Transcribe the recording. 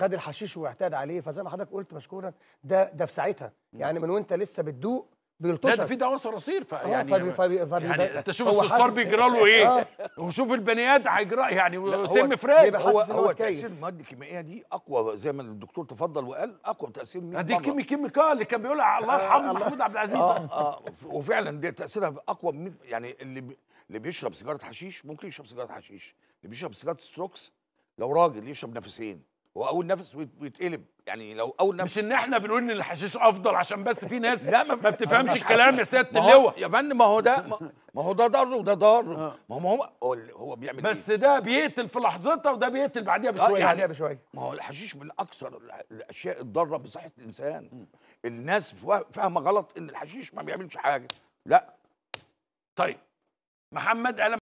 خد الحشيش واعتاد عليه فزي ما حضرتك قلت مشكورا ده ده في ساعتها. يعني من وانت لسه بتدوق لا بيلطشك. ده في دواء صراصير ف آه، يعني فبي- فبي- فبي- يعني أنت شوف الصرصار بيجرى له إيه؟ آه. وشوف البني آدم هيجرى يعني سم فراخ. هو هو. تأثير المواد الكيميائيه دي أقوى زي ما الدكتور تفضل وقال أقوى تأثير 100 دي. كيمي chemical اللي كان بيقولها الله يرحمه محمود عبد العزيز. آه آه وفعلا دي تأثيرها اقوى من يعني اللي اللي بيشرب سيجارة حشيش ممكن يشرب سيجارة حشيش اللي بيشرب سيجارة استروكس لو راجل يشرب نفسين. هو اول نفس ويت- ويتقلب. يعني لو أول نفس مش إن إحنا بنقول إن الحشيش أفضل عشان بس في ناس لا ما بتفهمش مش الكلام. يا سيادة اللواء. يا فندم ما هو ده ما- ما هو ده ضار وده ضار. ما هو ما هو هو, هو بيعمل بس إيه؟ ده بيقتل في لحظتها وده بيقتل بعديها آه، بشوية. يعني- عليها بشويه ما هو الحشيش من أكثر الأشياء الضارة بصحة الإنسان. الناس فا- فاهمة غلط إن الحشيش ما بيعملش حاجة. لا. طيب. محمد أنا